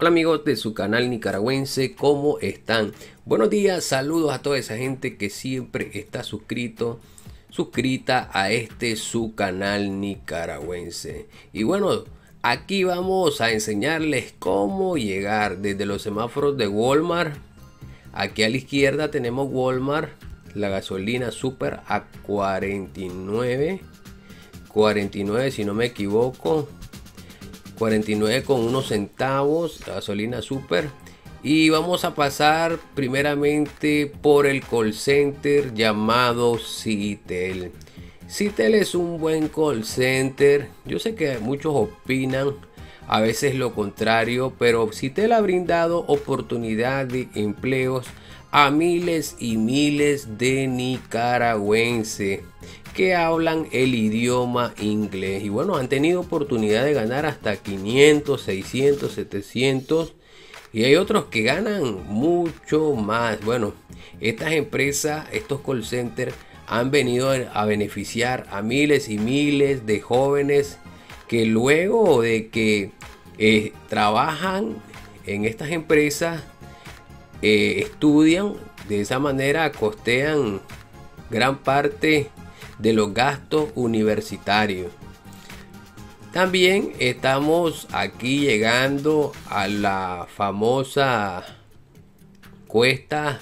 Hola amigos de su canal nicaragüense, ¿cómo están? Buenos días, saludos a toda esa gente que siempre está suscrito, suscrita a este su canal nicaragüense. Y bueno, aquí vamos a enseñarles cómo llegar desde los semáforos de Walmart. Aquí a la izquierda tenemos Walmart, la gasolina super a 49, 49 si no me equivoco 49 con unos centavos, gasolina super. Y vamos a pasar primeramente por el call center llamado Citel. Citel es un buen call center. Yo sé que muchos opinan a veces lo contrario, pero Citel ha brindado oportunidad de empleos a miles y miles de nicaragüenses que hablan el idioma inglés. Y bueno, han tenido oportunidad de ganar hasta 500, 600, 700. Y hay otros que ganan mucho más. Bueno, estas empresas, estos call centers, han venido a beneficiar a miles y miles de jóvenes que luego de que eh, trabajan en estas empresas, eh, estudian, de esa manera costean gran parte de los gastos universitarios. También estamos aquí llegando a la famosa cuesta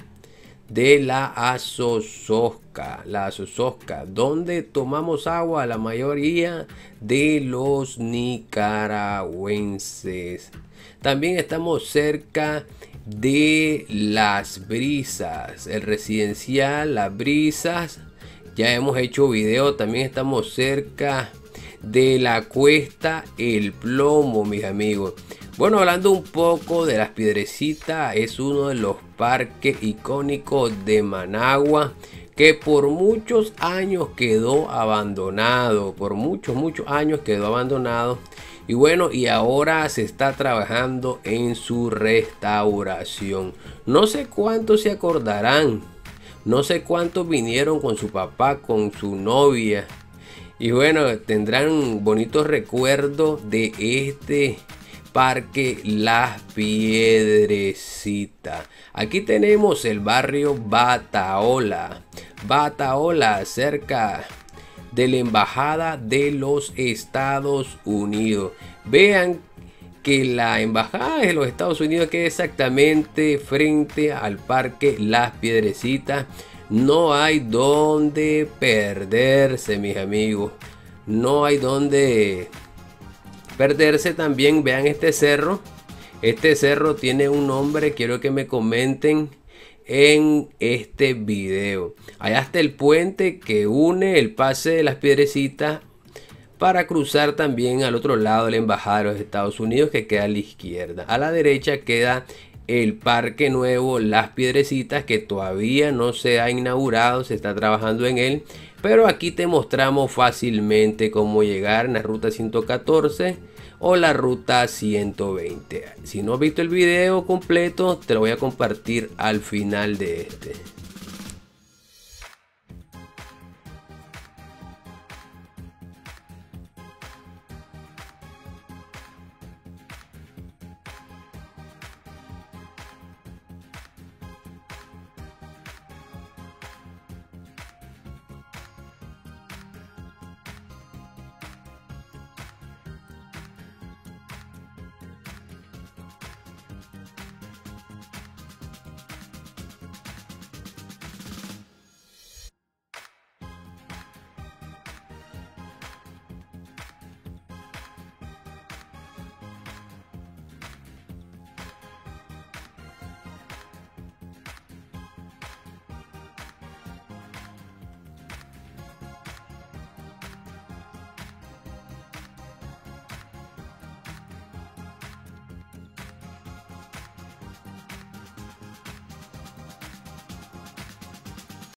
de la Azososca, la Azososca, donde tomamos agua la mayoría de los nicaragüenses. También estamos cerca de las brisas, el residencial, las brisas, ya hemos hecho video, también estamos cerca de la cuesta El Plomo, mis amigos. Bueno, hablando un poco de las piedrecitas, es uno de los parques icónicos de Managua que por muchos años quedó abandonado, por muchos, muchos años quedó abandonado. Y bueno, y ahora se está trabajando en su restauración. No sé cuántos se acordarán no sé cuántos vinieron con su papá, con su novia. Y bueno, tendrán bonitos recuerdos de este Parque Las Piedrecitas. Aquí tenemos el barrio Bataola. Bataola, cerca de la Embajada de los Estados Unidos. Vean que la embajada de los Estados Unidos queda exactamente frente al parque Las Piedrecitas. No hay donde perderse, mis amigos. No hay donde perderse también. Vean este cerro. Este cerro tiene un nombre. Quiero que me comenten en este video. Allá está el puente que une el pase de las piedrecitas para cruzar también al otro lado la embajada de los Estados Unidos que queda a la izquierda. A la derecha queda el Parque Nuevo Las Piedrecitas que todavía no se ha inaugurado, se está trabajando en él. Pero aquí te mostramos fácilmente cómo llegar en la ruta 114 o la ruta 120. Si no has visto el video completo, te lo voy a compartir al final de este.